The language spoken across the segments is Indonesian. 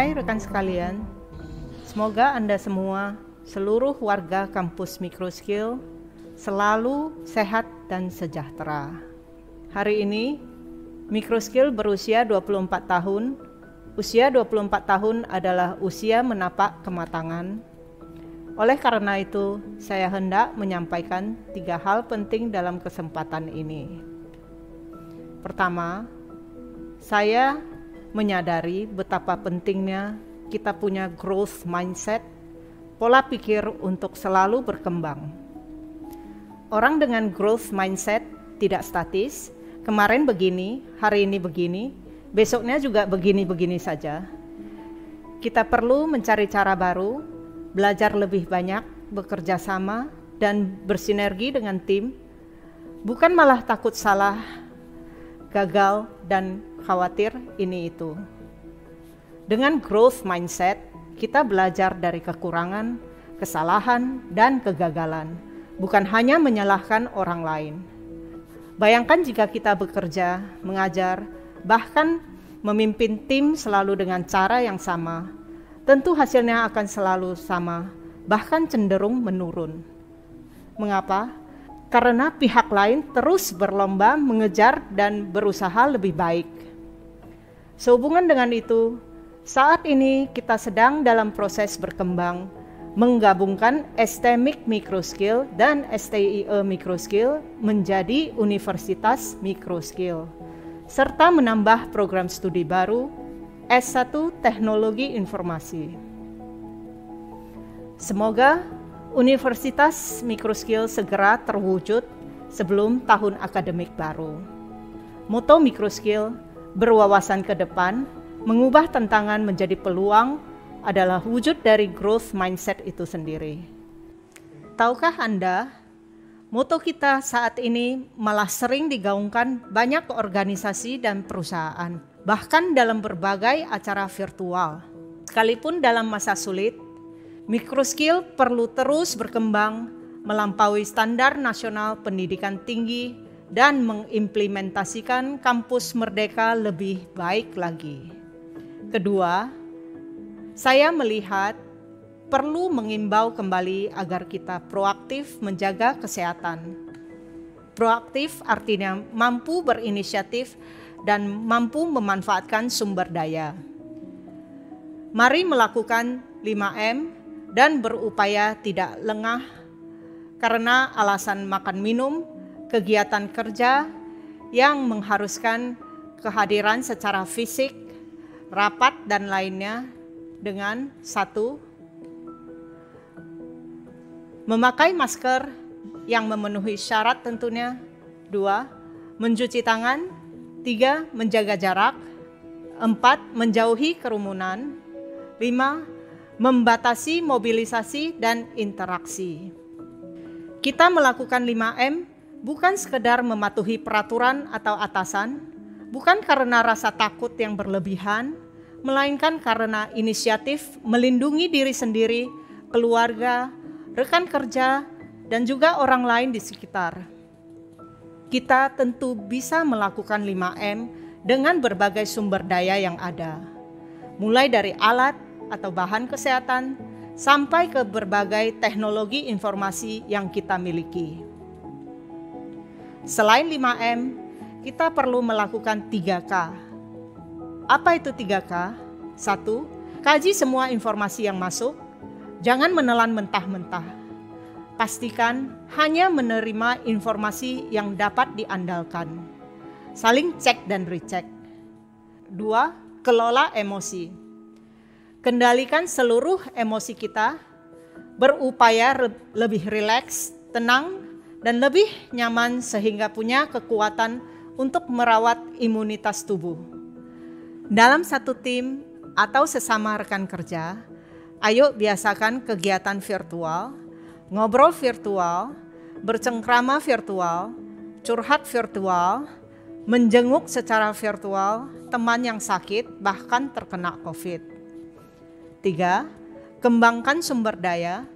Hai rekan sekalian, semoga Anda semua, seluruh warga kampus Microskill, selalu sehat dan sejahtera. Hari ini, Microskill berusia 24 tahun. Usia 24 tahun adalah usia menapak kematangan. Oleh karena itu, saya hendak menyampaikan tiga hal penting dalam kesempatan ini. Pertama, saya menyadari betapa pentingnya kita punya growth mindset, pola pikir untuk selalu berkembang. Orang dengan growth mindset tidak statis, kemarin begini, hari ini begini, besoknya juga begini-begini saja. Kita perlu mencari cara baru, belajar lebih banyak, bekerja sama, dan bersinergi dengan tim, bukan malah takut salah, gagal, dan khawatir ini itu. Dengan growth mindset, kita belajar dari kekurangan, kesalahan, dan kegagalan, bukan hanya menyalahkan orang lain. Bayangkan jika kita bekerja, mengajar, bahkan memimpin tim selalu dengan cara yang sama, tentu hasilnya akan selalu sama, bahkan cenderung menurun. Mengapa? Karena pihak lain terus berlomba mengejar dan berusaha lebih baik. Sehubungan dengan itu, saat ini kita sedang dalam proses berkembang menggabungkan STMIC Microskill dan STIE Microskill menjadi Universitas Microskill serta menambah program studi baru S1 Teknologi Informasi. Semoga Universitas Microskill segera terwujud sebelum tahun akademik baru. Moto Microskill berwawasan ke depan, mengubah tantangan menjadi peluang adalah wujud dari growth mindset itu sendiri. Tahukah Anda, moto kita saat ini malah sering digaungkan banyak organisasi dan perusahaan, bahkan dalam berbagai acara virtual. Sekalipun dalam masa sulit, microskill perlu terus berkembang melampaui standar nasional pendidikan tinggi dan mengimplementasikan kampus merdeka lebih baik lagi. Kedua, saya melihat perlu mengimbau kembali agar kita proaktif menjaga kesehatan. Proaktif artinya mampu berinisiatif dan mampu memanfaatkan sumber daya. Mari melakukan 5M dan berupaya tidak lengah karena alasan makan minum kegiatan kerja yang mengharuskan kehadiran secara fisik, rapat dan lainnya dengan satu memakai masker yang memenuhi syarat tentunya, dua mencuci tangan, tiga menjaga jarak, empat menjauhi kerumunan, lima membatasi mobilisasi dan interaksi. Kita melakukan 5M bukan sekedar mematuhi peraturan atau atasan, bukan karena rasa takut yang berlebihan, melainkan karena inisiatif melindungi diri sendiri, keluarga, rekan kerja, dan juga orang lain di sekitar. Kita tentu bisa melakukan 5M dengan berbagai sumber daya yang ada, mulai dari alat atau bahan kesehatan sampai ke berbagai teknologi informasi yang kita miliki. Selain 5M, kita perlu melakukan 3K. Apa itu 3K? Satu, kaji semua informasi yang masuk. Jangan menelan mentah-mentah. Pastikan hanya menerima informasi yang dapat diandalkan. Saling cek dan recheck. Dua, kelola emosi. Kendalikan seluruh emosi kita, berupaya lebih rileks, tenang, dan lebih nyaman sehingga punya kekuatan untuk merawat imunitas tubuh. Dalam satu tim atau sesama rekan kerja, ayo biasakan kegiatan virtual, ngobrol virtual, bercengkrama virtual, curhat virtual, menjenguk secara virtual teman yang sakit bahkan terkena COVID. Tiga, kembangkan sumber daya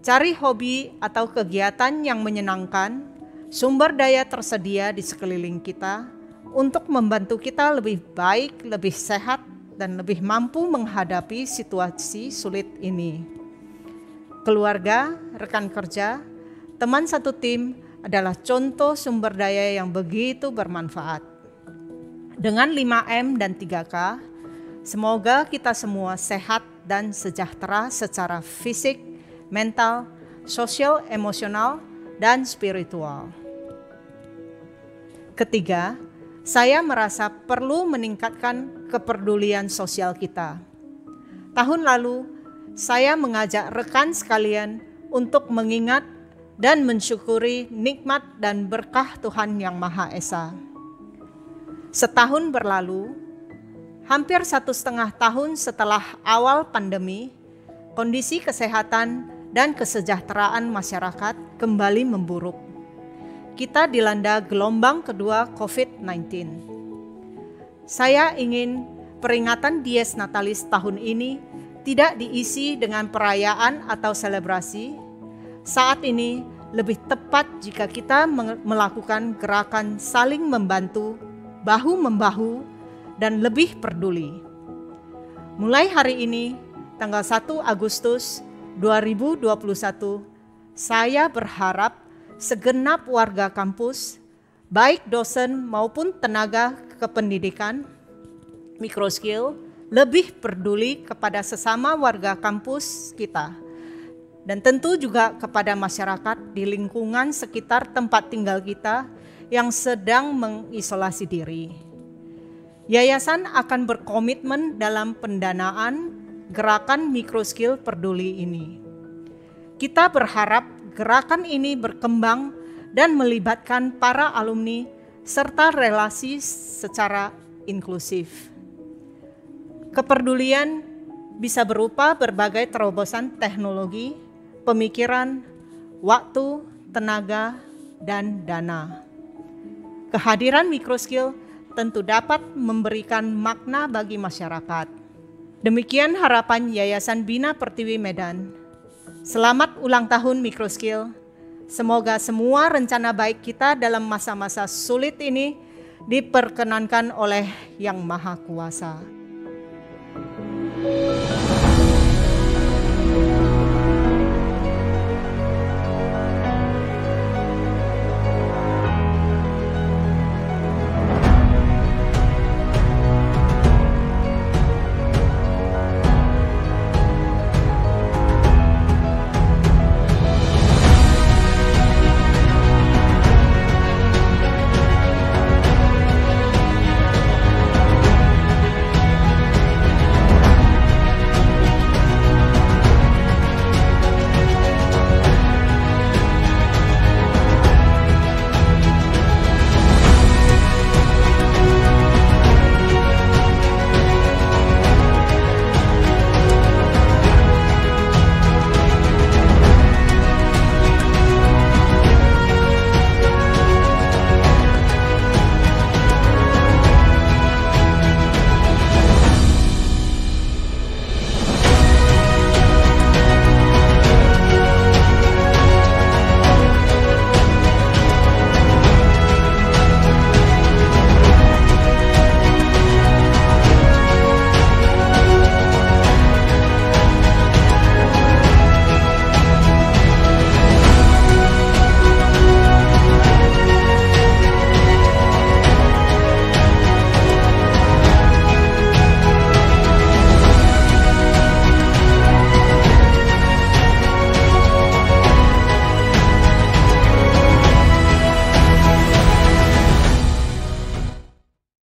Cari hobi atau kegiatan yang menyenangkan, sumber daya tersedia di sekeliling kita untuk membantu kita lebih baik, lebih sehat, dan lebih mampu menghadapi situasi sulit ini. Keluarga, rekan kerja, teman satu tim adalah contoh sumber daya yang begitu bermanfaat. Dengan 5M dan 3K, semoga kita semua sehat dan sejahtera secara fisik, mental, sosial, emosional, dan spiritual. Ketiga, saya merasa perlu meningkatkan kepedulian sosial kita. Tahun lalu, saya mengajak rekan sekalian untuk mengingat dan mensyukuri nikmat dan berkah Tuhan Yang Maha Esa. Setahun berlalu, hampir satu setengah tahun setelah awal pandemi, kondisi kesehatan dan kesejahteraan masyarakat kembali memburuk kita dilanda gelombang kedua COVID-19. Saya ingin peringatan Dies Natalis tahun ini tidak diisi dengan perayaan atau selebrasi. Saat ini lebih tepat jika kita melakukan gerakan saling membantu, bahu-membahu, dan lebih peduli. Mulai hari ini, tanggal 1 Agustus 2021, saya berharap segenap warga kampus, baik dosen maupun tenaga kependidikan, mikroskill, lebih peduli kepada sesama warga kampus kita dan tentu juga kepada masyarakat di lingkungan sekitar tempat tinggal kita yang sedang mengisolasi diri. Yayasan akan berkomitmen dalam pendanaan gerakan mikroskill peduli ini. Kita berharap gerakan ini berkembang dan melibatkan para alumni serta relasi secara inklusif. Kepedulian bisa berupa berbagai terobosan teknologi, pemikiran, waktu, tenaga, dan dana. Kehadiran mikroskill tentu dapat memberikan makna bagi masyarakat. Demikian harapan Yayasan Bina Pertiwi Medan Selamat ulang tahun Microskill. Semoga semua rencana baik kita dalam masa-masa sulit ini diperkenankan oleh Yang Maha Kuasa. thank you